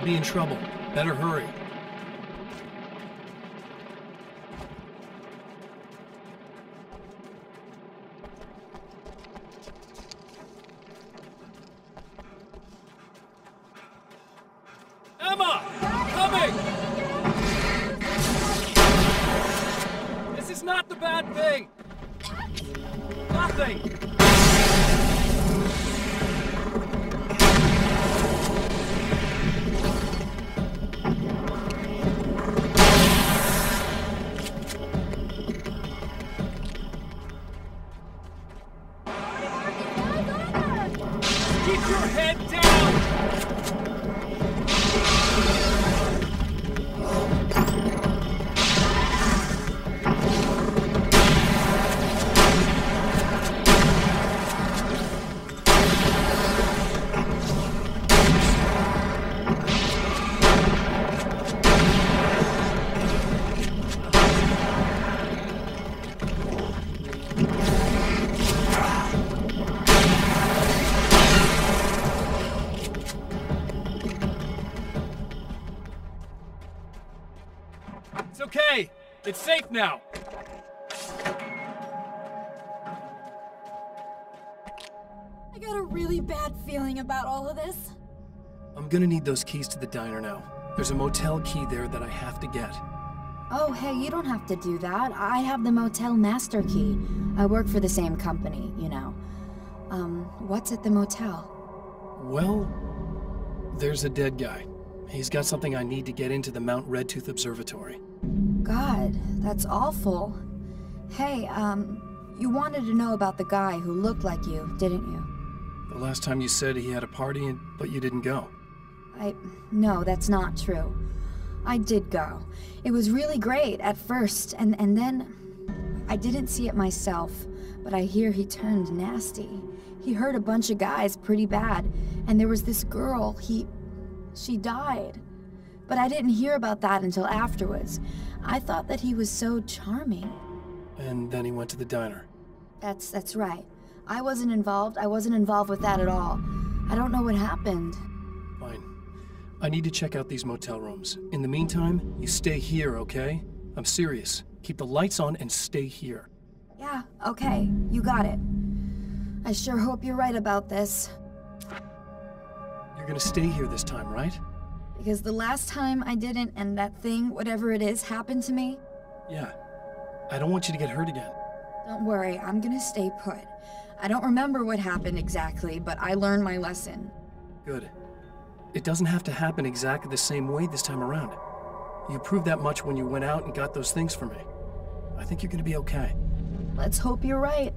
be in trouble. Better hurry. Emma! Coming! This is not the bad thing! Nothing! Your head down! It's okay. It's safe now. I got a really bad feeling about all of this. I'm gonna need those keys to the diner now. There's a motel key there that I have to get. Oh, hey, you don't have to do that. I have the motel master key. I work for the same company, you know. Um, what's at the motel? Well, there's a dead guy. He's got something I need to get into the Mount Redtooth Observatory. That's awful. Hey, um, you wanted to know about the guy who looked like you, didn't you? The last time you said he had a party, and, but you didn't go. I. No, that's not true. I did go. It was really great at first, and, and then. I didn't see it myself, but I hear he turned nasty. He hurt a bunch of guys pretty bad, and there was this girl, he. She died. But I didn't hear about that until afterwards. I thought that he was so charming. And then he went to the diner. That's that's right. I wasn't involved. I wasn't involved with that at all. I don't know what happened. Fine. I need to check out these motel rooms. In the meantime, you stay here, okay? I'm serious. Keep the lights on and stay here. Yeah, okay. You got it. I sure hope you're right about this. You're gonna stay here this time, right? Because the last time I didn't, and that thing, whatever it is, happened to me, Yeah. I don't want you to get hurt again. don't worry, I'm gonna stay put. I don't remember what happened exactly, but I learned my lesson. Good. It doesn't have to happen exactly the same way this time around. You proved that much when you went out and got those things for me. I think you're gonna be okay. Let's hope you're right.